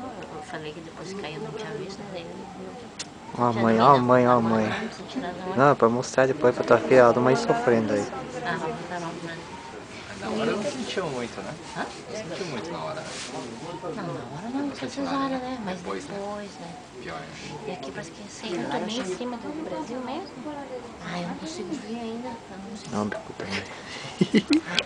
Eu falei que depois que caiu não tinha visto, né? Ó a mãe, ó a mãe, ó a mãe. Não, pra mostrar depois pra tua filha, a mãe sofrendo aí. Ah, não, tá não, não. né? Na hora não sentiu muito, né? Hã? Sentiu muito na hora. Né? Não, na hora não, foi cesárea, né? né? Mas Depois, né? depois, né? né? Pior, né? E aqui parece que sei lá, bem em cima do Brasil mesmo. Ah, eu não consigo ver ainda. Não. Não, bico.